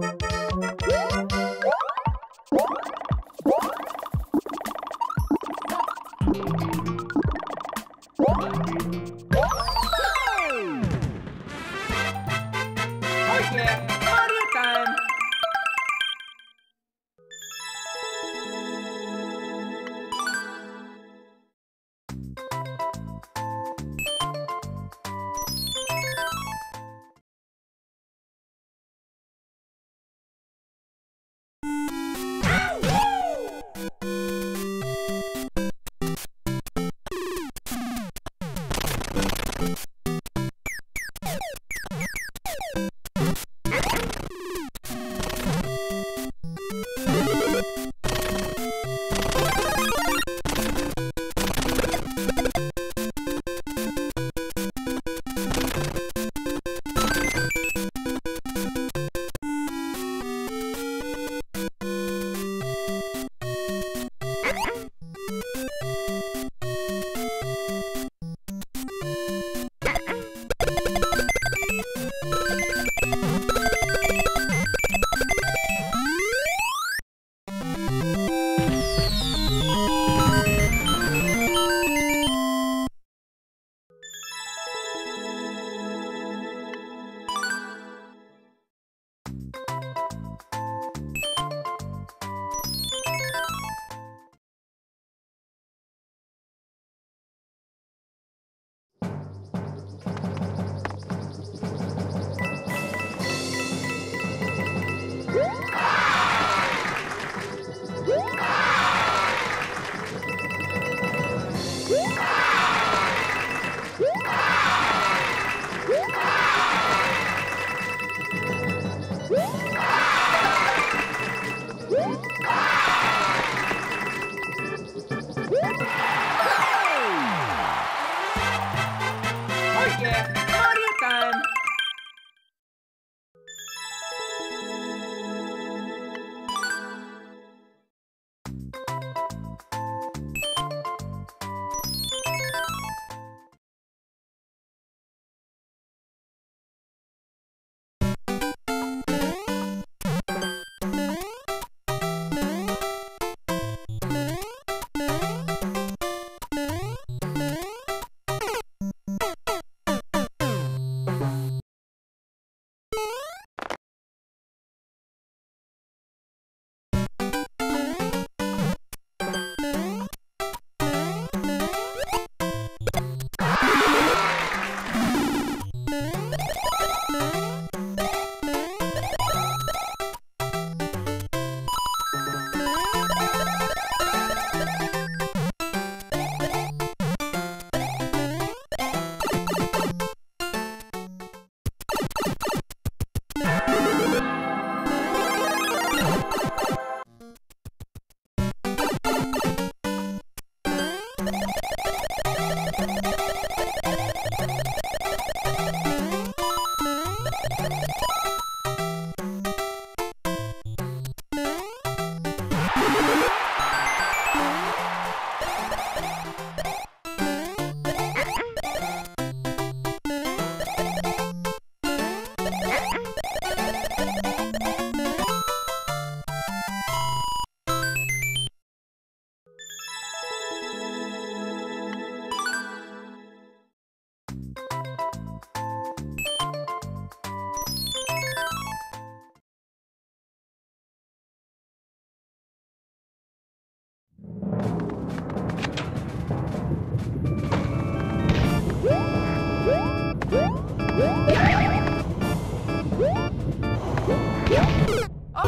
Música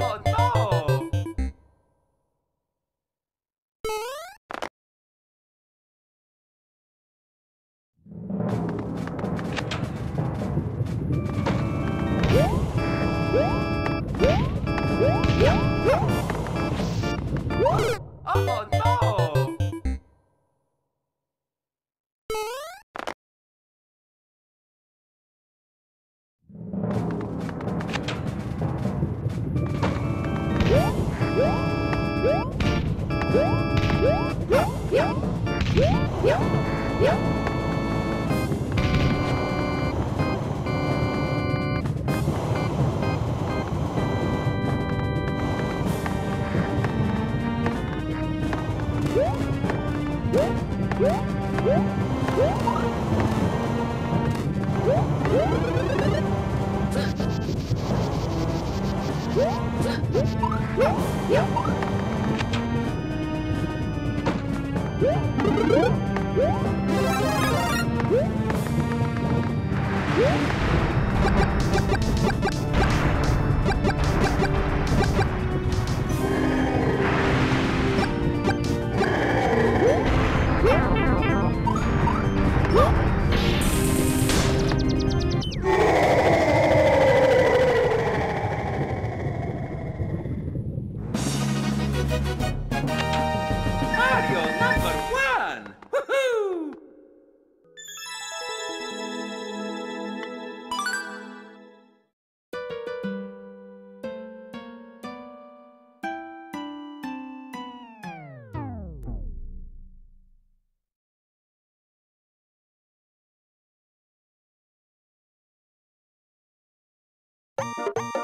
好道 Woohoo! You